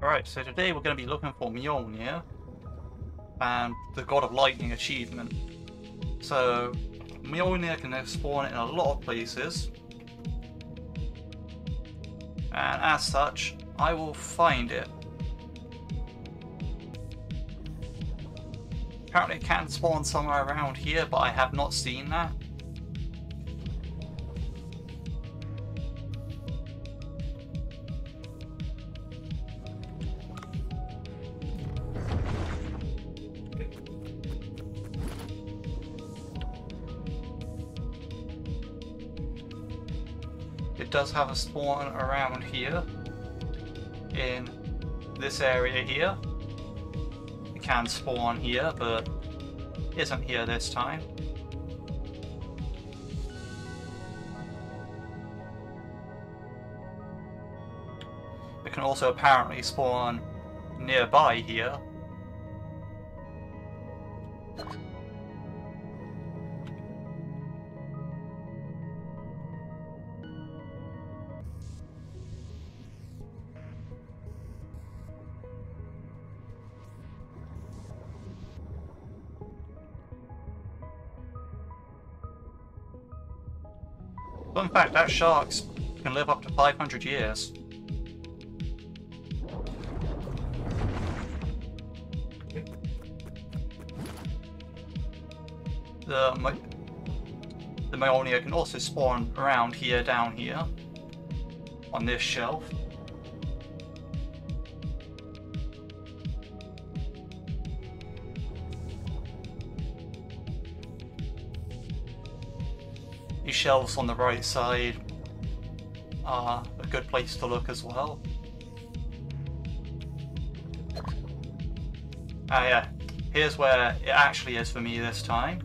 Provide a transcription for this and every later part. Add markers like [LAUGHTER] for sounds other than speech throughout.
Alright, so today we're going to be looking for Mjolnir and the God of Lightning achievement. So, Mjolnir can spawn in a lot of places, and as such, I will find it. Apparently it can spawn somewhere around here, but I have not seen that. It does have a spawn around here in this area here. It can spawn here, but isn't here this time. It can also apparently spawn nearby here. Fun fact, that sharks can live up to 500 years. The, the Mjolnir can also spawn around here, down here, on this shelf. Shelves on the right side are a good place to look as well. Ah yeah, here's where it actually is for me this time.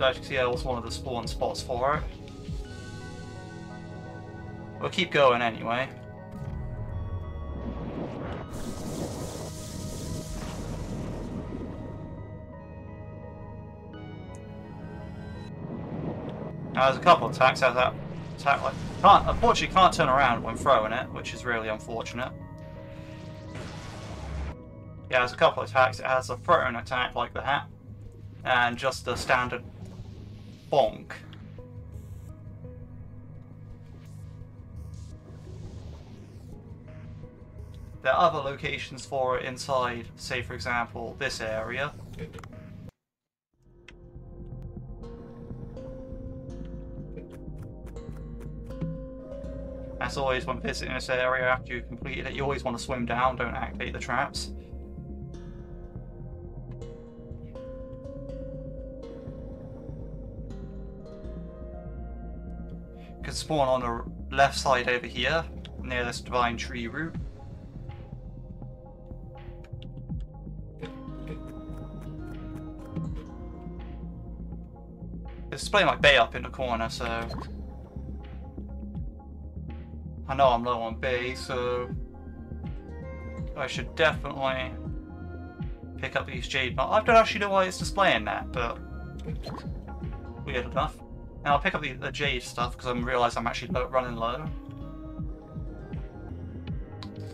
As you can see, that was one of the spawn spots for it. We'll keep going anyway. Now there's a couple of attacks. Has that attack like can't unfortunately can't turn around when throwing it, which is really unfortunate. Yeah, there's a couple of attacks. It has a throwing attack like that, and just a standard bonk. There are other locations for it inside, say for example, this area. As always, when visiting this area after you've completed it, you always want to swim down, don't activate the traps. Spawn on the left side over here, near this divine tree root. It's displaying my bay up in the corner, so I know I'm low on bay, so I should definitely pick up these jade. but I don't actually know why it's displaying that, but weird enough. And I'll pick up the, the jade stuff because I realise I'm actually low, running low.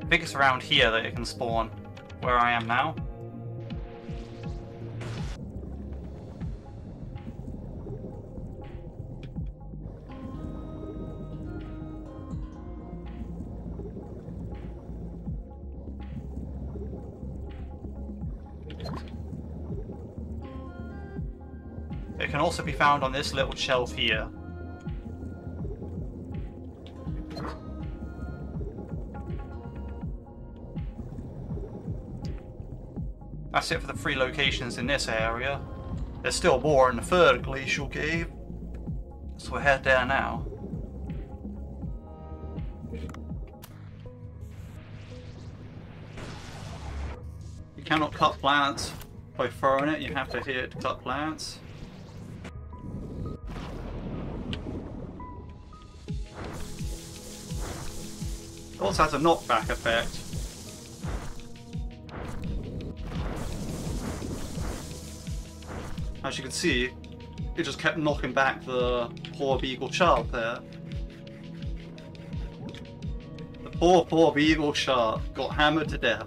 I think it's around here that it can spawn, where I am now. It can also be found on this little shelf here. That's it for the three locations in this area. There's still more in the third glacial cave. So we'll head there now. You cannot cut plants by throwing it, you have to hit it to cut plants. Also has a knockback effect. As you can see, it just kept knocking back the poor beagle shark there. The poor, poor beagle shark got hammered to death.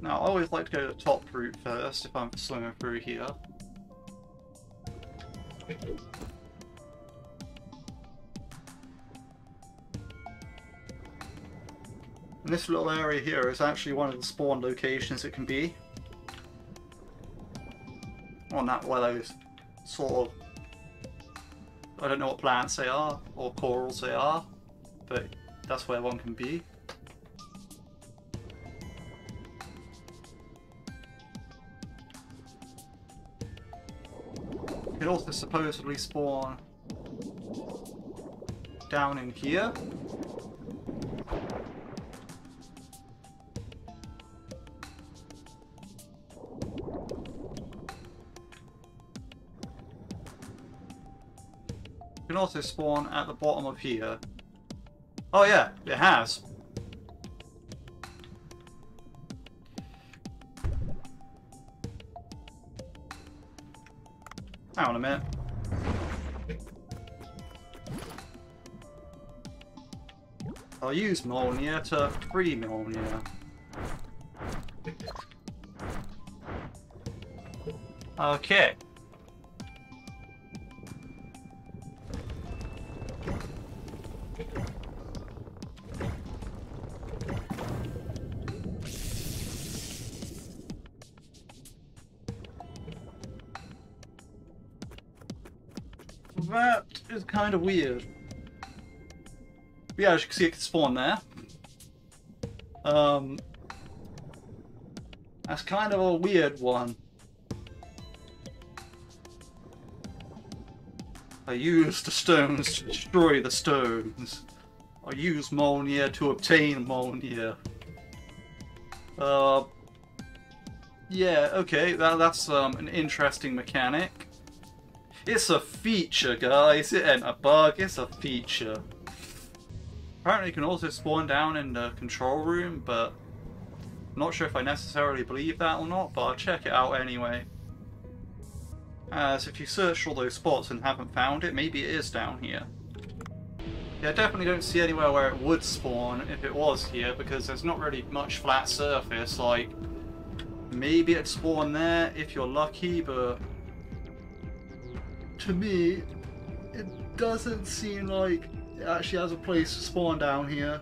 Now, I always like to go to the top route first if I'm swimming through here. And this little area here is actually one of the spawn locations it can be. On that those sort of I don't know what plants they are or corals they are, but that's where one can be. It also supposedly spawn down in here. Can also spawn at the bottom of here. Oh yeah, it has. Hang on a minute. I'll use Mjolnir to free Mjolnir. Okay. That is kind of weird. But yeah, as you can see, it can spawn there. Um, that's kind of a weird one. I use the stones to destroy the stones. I use Mjolnir to obtain Mjolnir. Uh, yeah, okay, that, that's um, an interesting mechanic. It's a feature, guys. It ain't a bug, it's a feature. Apparently you can also spawn down in the control room, but I'm not sure if I necessarily believe that or not, but I'll check it out anyway. Uh, As if you search all those spots and haven't found it, maybe it is down here. Yeah, I definitely don't see anywhere where it would spawn if it was here, because there's not really much flat surface, like... Maybe it'd spawn there if you're lucky, but... To me, it doesn't seem like it actually has a place to spawn down here.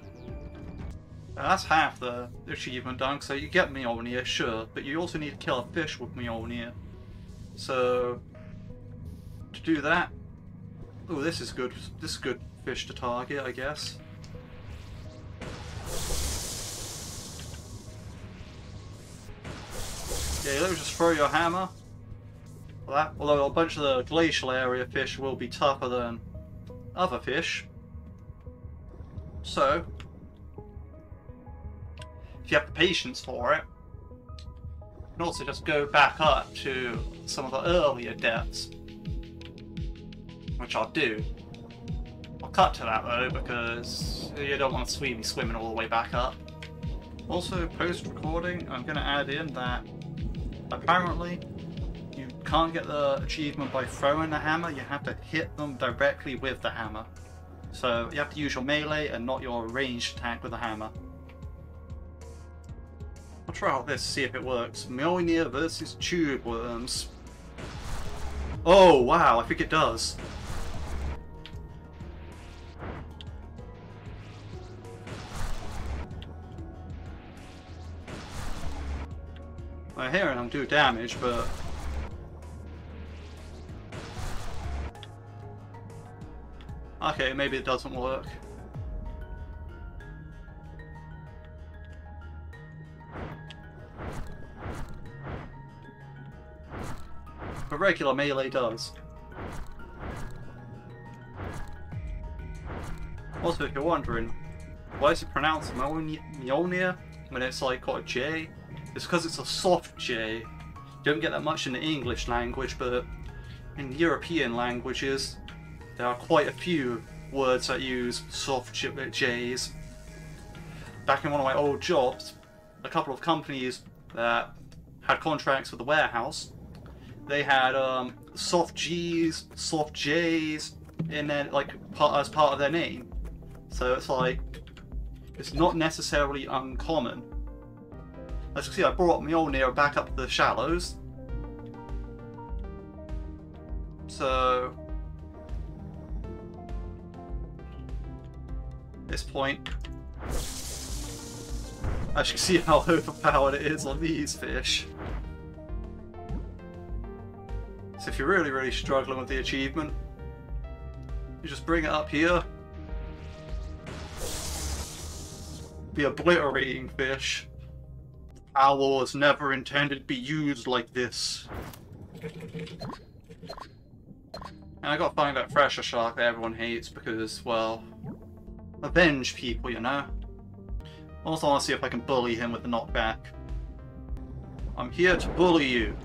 That's half the achievement done, so you get Mjolnir, sure, but you also need to kill a fish with Mjolnir. So, to do that, oh, this is good. This is good fish to target, I guess. Yeah, let me just throw your hammer. That, although a bunch of the glacial area fish will be tougher than other fish. So, if you have the patience for it, also just go back up to some of the earlier depths, which I'll do. I'll cut to that though, because you don't want to see me swimming all the way back up. Also, post-recording, I'm going to add in that apparently you can't get the achievement by throwing the hammer, you have to hit them directly with the hammer. So you have to use your melee and not your ranged attack with the hammer. I'll try out this, see if it works. Mjolnir versus Tube Worms. Oh, wow, I think it does. I hear it, I'm do damage, but... Okay, maybe it doesn't work. But regular melee does. Also, if you're wondering, why is it pronounced Mjolnir when it's like got a J? It's because it's a soft J. You don't get that much in the English language, but in European languages, there are quite a few words that use soft J's. Back in one of my old jobs, a couple of companies that had contracts with the warehouse, they had um, soft G's, soft J's, in their like part as part of their name. So it's like it's not necessarily uncommon. As you can see, I brought Mjolnir back up the shallows. So this point, as you can see how [LAUGHS] overpowered it is on these fish. So if you're really, really struggling with the achievement, you just bring it up here. Be obliterating fish. Owl was never intended to be used like this. And I gotta find that thresher shark that everyone hates because, well, avenge people, you know? Also, I want to see if I can bully him with the knockback. I'm here to bully you.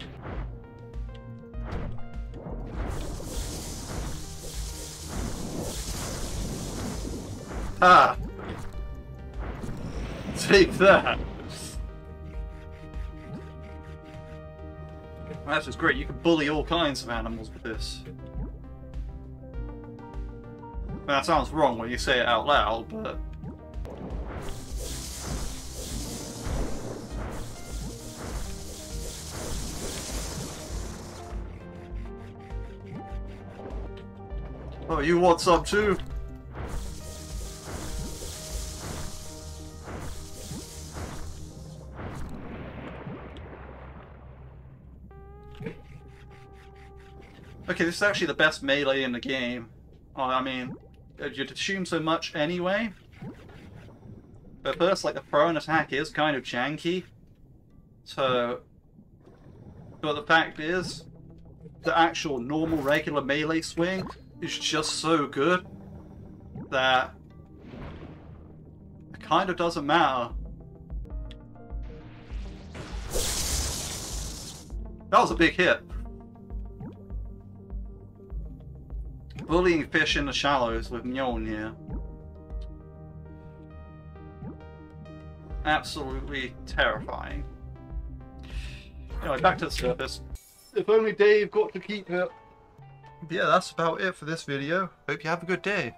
Ah! Take that! That's just great, you can bully all kinds of animals with this. That sounds wrong when you say it out loud, but... Oh, you want some too? Okay, this is actually the best melee in the game. Oh, I mean, you'd assume so much anyway. But first, like, the throw attack is kind of janky. So... But the fact is, the actual normal regular melee swing is just so good that it kind of doesn't matter. That was a big hit. Bullying fish in the shallows with Mjolnir. Absolutely terrifying. Anyway, back to the surface. If only Dave got to keep it. Yeah, that's about it for this video. Hope you have a good day.